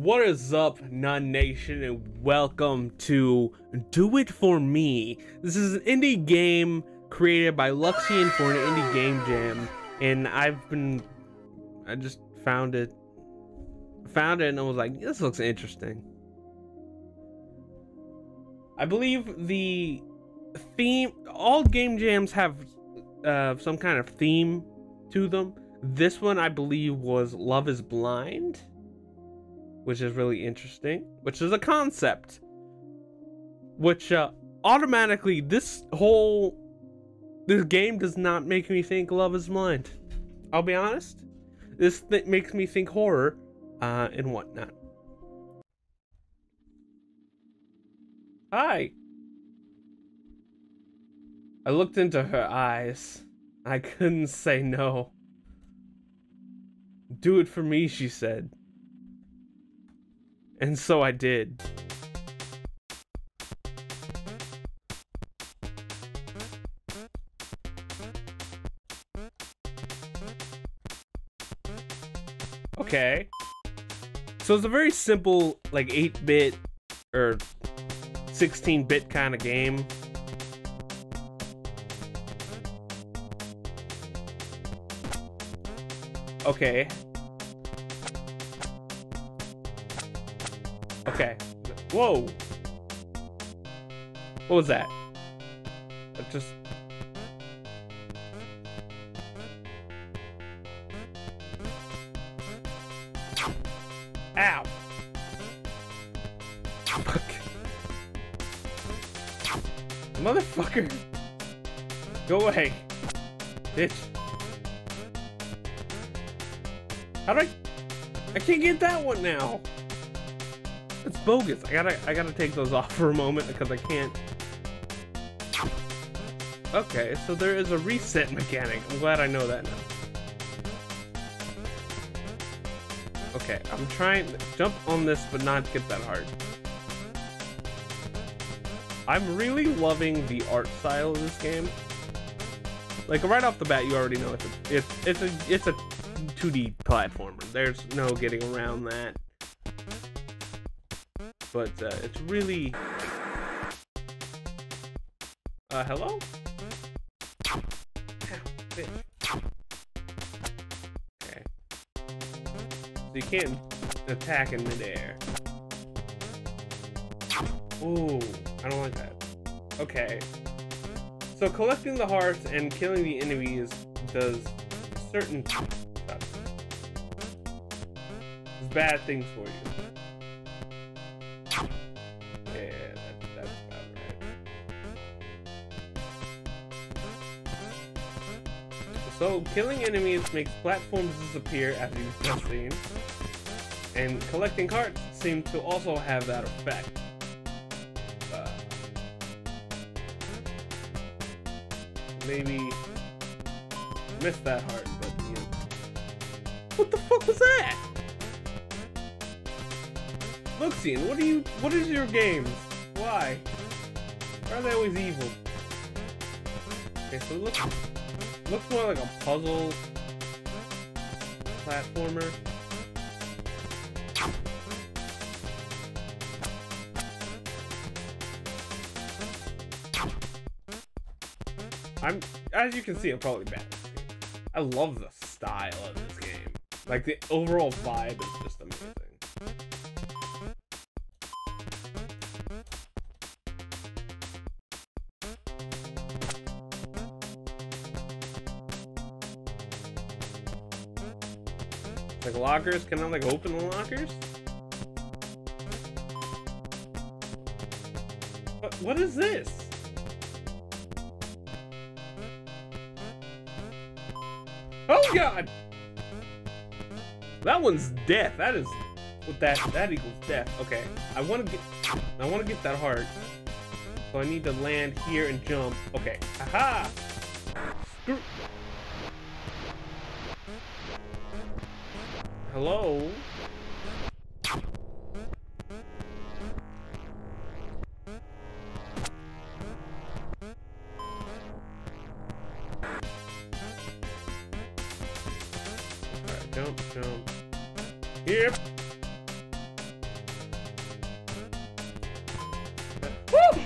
What is up, None Nation, and welcome to Do It For Me. This is an indie game created by Luxian for an indie game jam, and I've been, I just found it, found it, and I was like, this looks interesting. I believe the theme, all game jams have uh, some kind of theme to them. This one, I believe, was Love is Blind which is really interesting, which is a concept. Which uh, automatically, this whole this game does not make me think Love is Blind. I'll be honest. This th- makes me think horror uh, and whatnot. Hi. I looked into her eyes. I couldn't say no. Do it for me, she said. And so I did. Okay. So it's a very simple, like 8-bit or 16-bit kind of game. Okay. Okay. Whoa. What was that? That just... Ow. Fuck. Motherfucker. Go away. Bitch. How do I... I can't get that one now. Bogus. I gotta I gotta take those off for a moment because I can't. Okay, so there is a reset mechanic. I'm glad I know that now. Okay, I'm trying to jump on this but not get that hard. I'm really loving the art style of this game. Like right off the bat, you already know it's a it's it's a it's a 2D platformer. There's no getting around that but uh, it's really. Uh, hello? Okay. So you can't attack in midair. Ooh, I don't like that. Okay. So collecting the hearts and killing the enemies does certain stuff. bad things for you. Killing enemies makes platforms disappear as you've just seen, and collecting hearts seem to also have that effect. Uh, maybe missed that heart, but you know. What the fuck was that? Luxian, what are you, what is your games? Why? Why are they always evil? Okay, so look. Looks more like a puzzle platformer. I'm, as you can see, I'm probably bad. I love the style of this game. Like the overall vibe is Like lockers? Can I like open the lockers? What, what is this? Oh god! That one's death. That is what that that equals death. Okay. I wanna get I wanna get that heart. So I need to land here and jump. Okay. Aha! Hello? Jump, jump. Yep. Woo!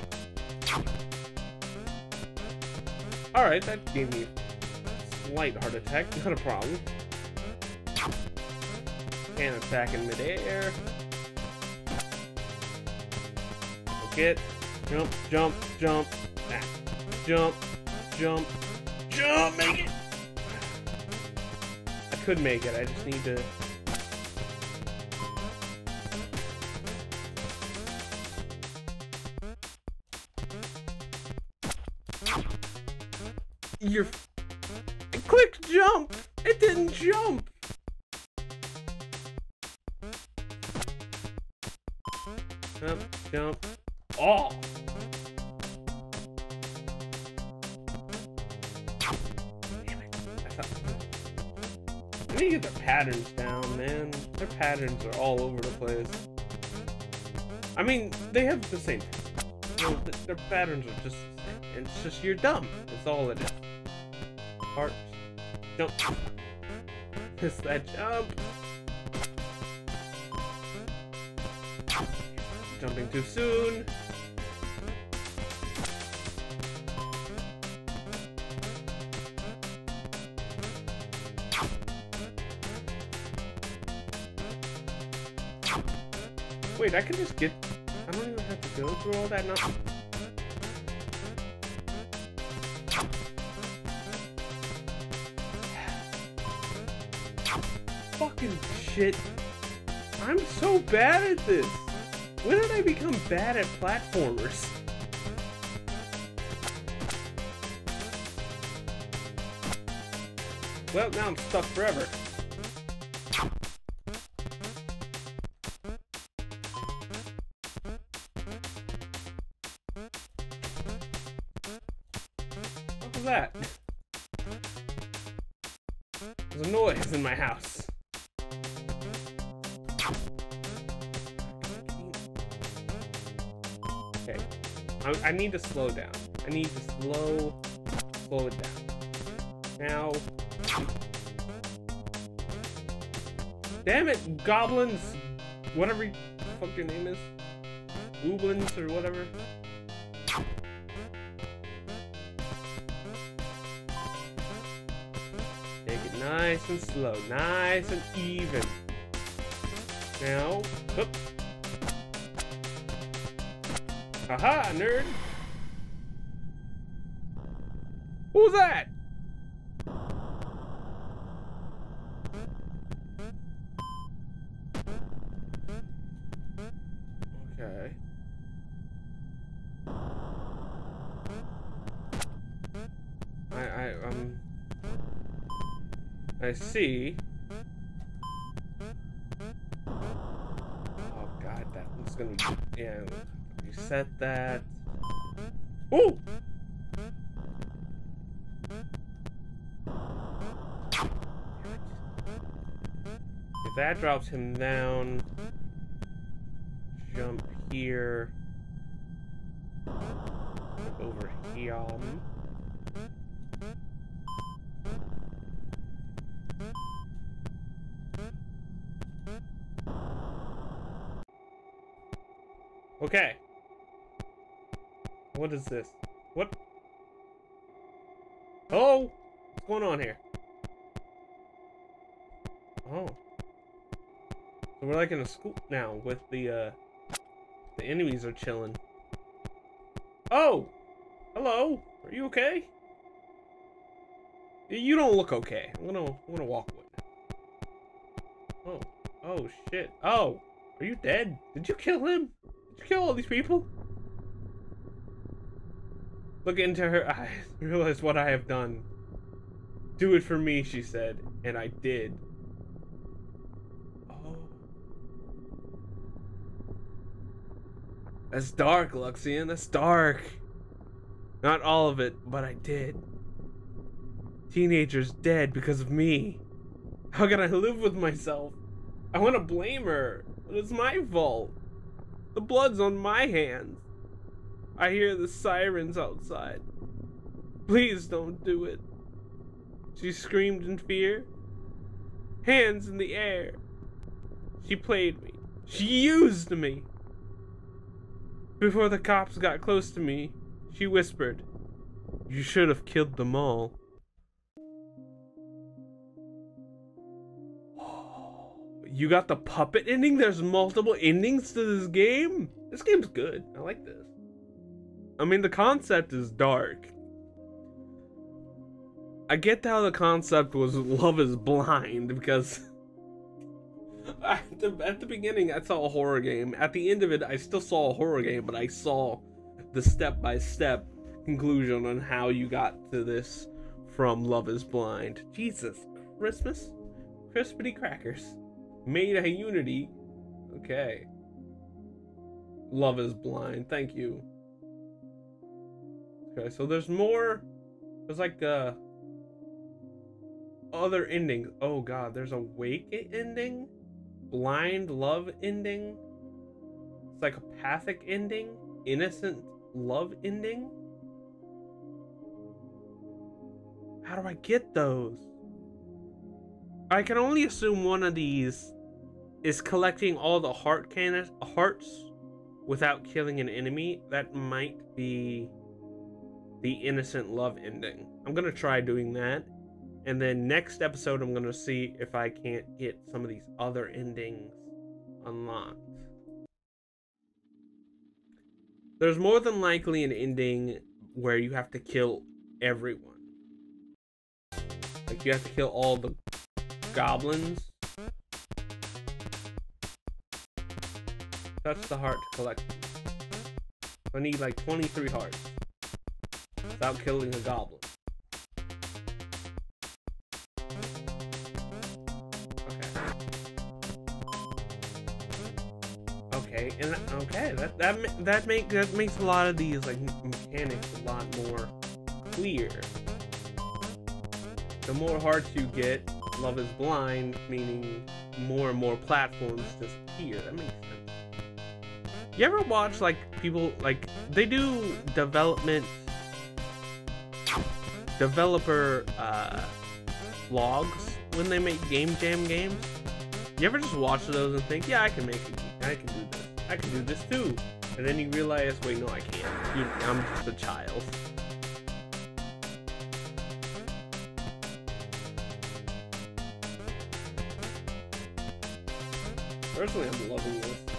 Alright, that gave me a slight heart attack, not a problem. Can't attack in midair. Get. Jump, jump, jump. Ah. Jump, jump, jump. Make it! I could make it. I just need to... You're... Click jump! It didn't jump! Jump, jump. Oh! Damn it. I need to get their patterns down, man. Their patterns are all over the place. I mean, they have the same. Their patterns are just It's just you're dumb. That's all it is. Heart. Jump. Miss that jump. Jumping too soon. Wait, I can just get... I don't even have to go through all that now. Fucking shit. I'm so bad at this. When did I become bad at platformers? Well, now I'm stuck forever. What was that? There's a noise in my house. I, need to slow down. I need to slow, slow it down. Now. Damn it, goblins! Whatever fuck your name is. Ooblins or whatever. Take it nice and slow, nice and even. Now, whoop. Aha, nerd! Who's that? Okay. I, I, um... I see. Reset that. Ooh! If that drops him down, jump here, over here. Okay. What is this? What? Oh! What's going on here? Oh. So we're like in a school now with the, uh... The enemies are chilling. Oh! Hello! Are you okay? You don't look okay. I'm gonna, I'm gonna walk away. Oh. Oh, shit. Oh! Are you dead? Did you kill him? Did you kill all these people? Look into her eyes. Realize what I have done. Do it for me, she said. And I did. Oh. That's dark, Luxian. That's dark. Not all of it, but I did. Teenager's dead because of me. How can I live with myself? I want to blame her, but it's my fault. The blood's on my hands. I hear the sirens outside. Please don't do it. She screamed in fear. Hands in the air. She played me. She used me. Before the cops got close to me, she whispered, You should have killed them all. You got the puppet ending? There's multiple endings to this game? This game's good. I like this. I mean, the concept is dark. I get how the concept was love is blind because at the, at the beginning I saw a horror game. At the end of it, I still saw a horror game, but I saw the step by step conclusion on how you got to this from Love is Blind. Jesus, Christmas? Crispity crackers. Made a Unity. Okay. Love is Blind. Thank you. Okay, so there's more. There's like uh other endings. Oh god, there's a wake ending, blind love ending, psychopathic ending, innocent love ending. How do I get those? I can only assume one of these is collecting all the heart can hearts without killing an enemy. That might be the innocent love ending. I'm gonna try doing that. And then next episode, I'm gonna see if I can't get some of these other endings unlocked. There's more than likely an ending where you have to kill everyone. Like you have to kill all the goblins. Touch the heart to collect. I need like 23 hearts without killing a goblin. Okay, and okay, that that that make that makes a lot of these like mechanics a lot more clear. The more hearts you get, Love is Blind, meaning more and more platforms just appear. That makes sense. You ever watch like people like they do development developer uh vlogs when they make game jam games? You ever just watch those and think, yeah, I can make it. I can do this. I can do this too. And then you realize, wait, no, I can't. You, I'm just a child. Personally, I'm loving this.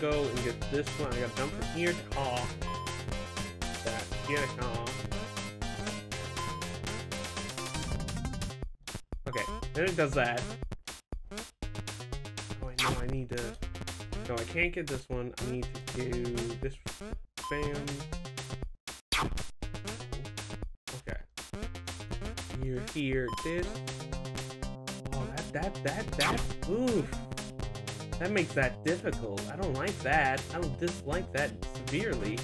Go and get this one. I gotta jump from here to off. That here to off. Okay, then it does that. Oh, I know I need to. No, I can't get this one. I need to do this. Bam. Okay. Here, here, this. Oh, that, that, that, that. Oof. That makes that difficult. I don't like that. I don't dislike that severely.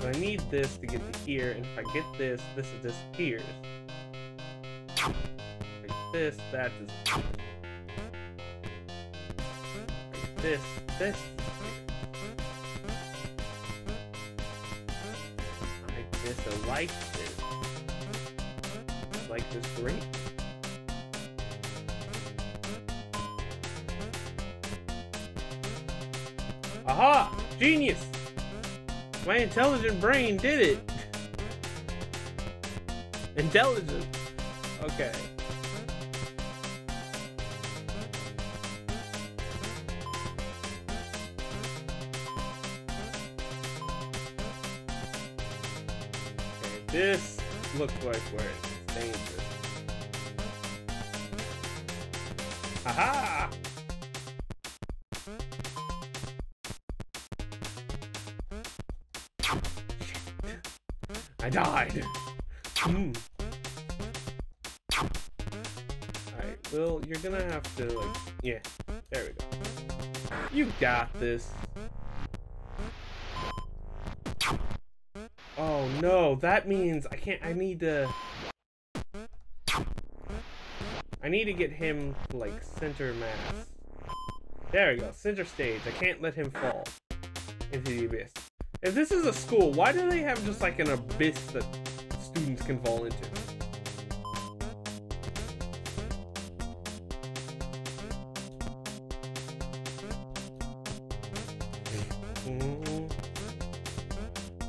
So I need this to get to here, and if I get this, this disappears. Like this, that disappears. Like this, this I like this. Like this great. Aha! Genius! My intelligent brain did it! Intelligent! Okay. Okay, this looks like where it's dangerous. Aha! I died. Hmm. Alright, well, you're gonna have to, like, yeah, there we go. You got this. Oh no, that means I can't, I need to... I need to get him, like, center mass. There we go, center stage. I can't let him fall into the abyss. If this is a school, why do they have just like an abyss that students can fall into. Mm-hmm.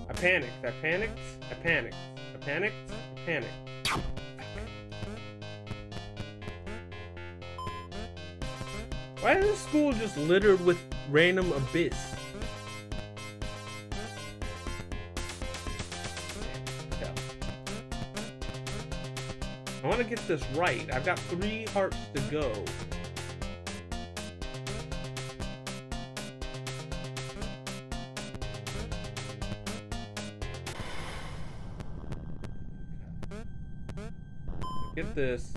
I panicked, I panicked, I panicked, I panicked, I panicked. Why is this school just littered with random abyss? I want to get this right. I've got three hearts to go. Get this.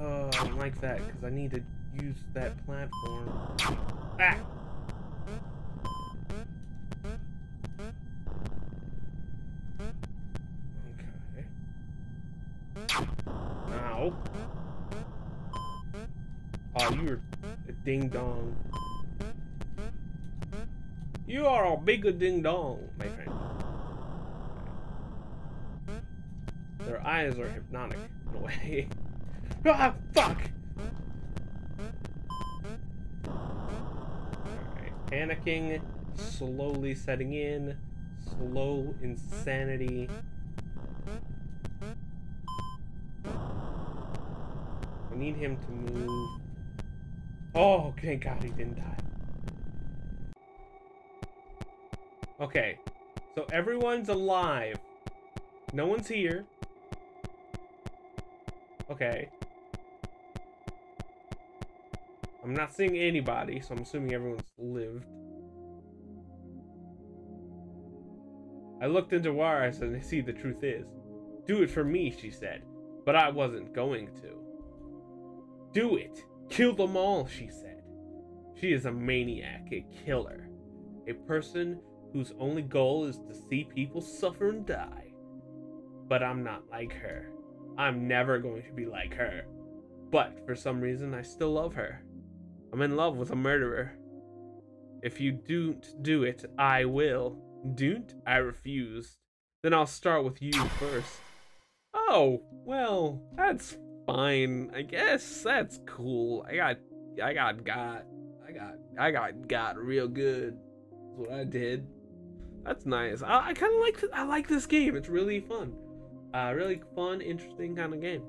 Oh, I like that because I need to platform. Ah! Okay. Ow. Oh, you were a ding dong. You are a bigger ding dong, my friend. Their eyes are hypnotic in a way. ah, fuck! Panicking, slowly setting in, slow insanity. I need him to move. Oh, thank God he didn't die. Okay, so everyone's alive. No one's here. Okay. I'm not seeing anybody, so I'm assuming everyone's lived. I looked into I said, see, the truth is. Do it for me, she said. But I wasn't going to. Do it! Kill them all, she said. She is a maniac, a killer. A person whose only goal is to see people suffer and die. But I'm not like her. I'm never going to be like her. But for some reason, I still love her. I'm in love with a murderer. If you don't do it, I will. Don't? I refuse. Then I'll start with you first. Oh, well, that's fine. I guess that's cool. I got, I got got, I got, I got got real good. That's what I did. That's nice. I, I kind of like, I like this game. It's really fun. Uh, really fun, interesting kind of game.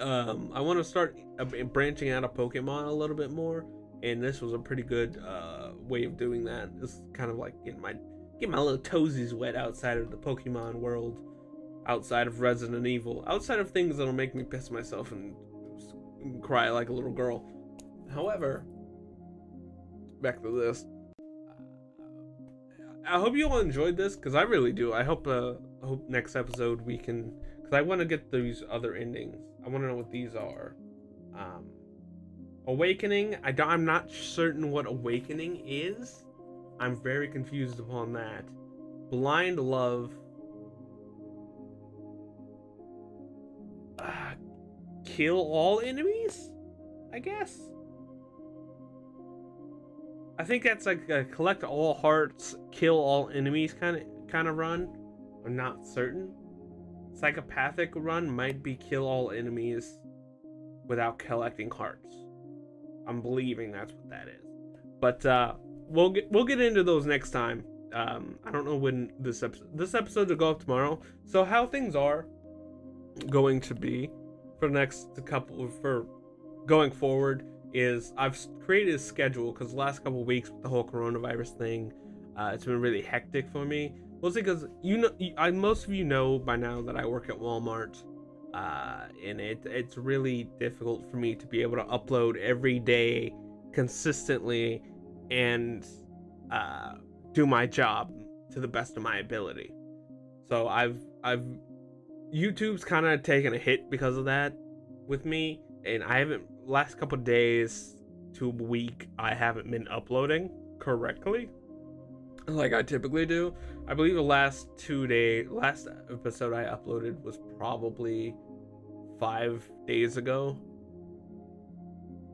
Um, I want to start uh, branching out of Pokemon a little bit more, and this was a pretty good uh, way of doing that. It's kind of like getting my get my little toesies wet outside of the Pokemon world, outside of Resident Evil, outside of things that'll make me piss myself and, cry like a little girl. However, back to this. I hope you all enjoyed this because I really do. I hope uh, I hope next episode we can because I want to get these other endings. I want to know what these are. Um, awakening. I don't, I'm not certain what awakening is. I'm very confused upon that. Blind love. Uh, kill all enemies. I guess. I think that's like a collect all hearts, kill all enemies kind of kind of run. I'm not certain. Psychopathic run might be kill all enemies without collecting hearts. I'm believing that's what that is. But uh, we'll get we'll get into those next time. Um, I don't know when this episode this episode will go up tomorrow. So how things are going to be for the next couple for going forward is I've created a schedule because last couple weeks with the whole coronavirus thing, uh, it's been really hectic for me. Mostly because you know, I most of you know by now that I work at Walmart, uh, and it it's really difficult for me to be able to upload every day consistently and uh, do my job to the best of my ability. So I've I've YouTube's kind of taken a hit because of that with me, and I haven't last couple days to a week I haven't been uploading correctly like I typically do. I believe the last two day last episode I uploaded was probably five days ago.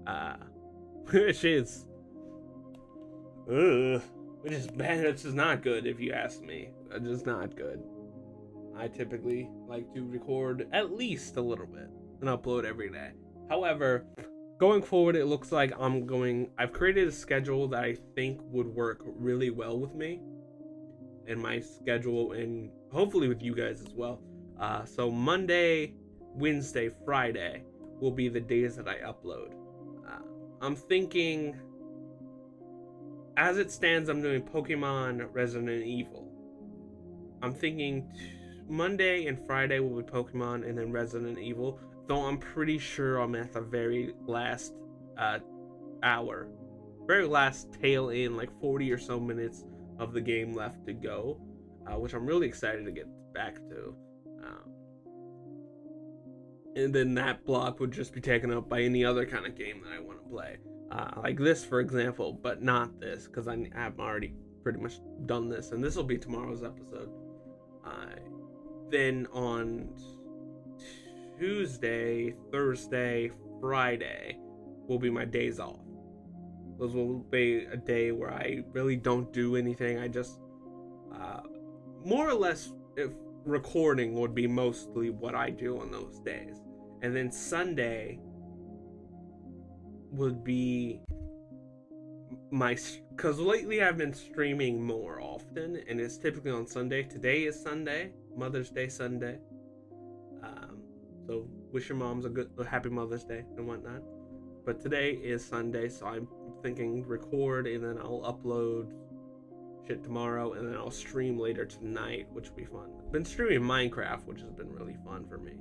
Uh which is uh which is bad. It's just not good if you ask me. It's just not good. I typically like to record at least a little bit and upload every day. However, going forward, it looks like I'm going. I've created a schedule that I think would work really well with me and my schedule, and hopefully with you guys as well. Uh, so Monday, Wednesday, Friday will be the days that I upload. Uh, I'm thinking, as it stands, I'm doing Pokemon Resident Evil. I'm thinking Monday and Friday will be Pokemon and then Resident Evil. Though I'm pretty sure I'm at the very last uh, hour, very last tail end, like 40 or so minutes of the game left to go, uh, which I'm really excited to get back to. Um, and then that block would just be taken up by any other kind of game that I want to play. Uh, like this, for example, but not this, because I have already pretty much done this, and this will be tomorrow's episode. Uh, then on Tuesday, Thursday, Friday will be my days off. Those will be a day where I really don't do anything. I just, uh, more or less, if recording would be mostly what I do on those days. And then Sunday would be my because lately I've been streaming more often, and it's typically on Sunday. Today is Sunday, Mother's Day Sunday. So wish your moms a good, a happy Mother's Day and whatnot. But today is Sunday, so I'm thinking record and then I'll upload shit tomorrow, and then I'll stream later tonight, which will be fun. I've been streaming Minecraft, which has been really fun for me.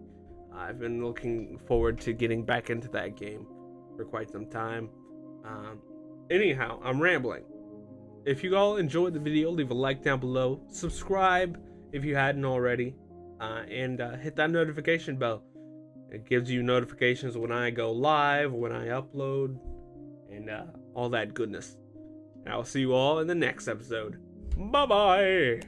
I've been looking forward to getting back into that game for quite some time. Um, anyhow, I'm rambling. If you all enjoyed the video, leave a like down below. Subscribe if you hadn't already. Uh, and uh, hit that notification bell. It gives you notifications when I go live, when I upload, and uh, all that goodness. And I'll see you all in the next episode. Bye bye!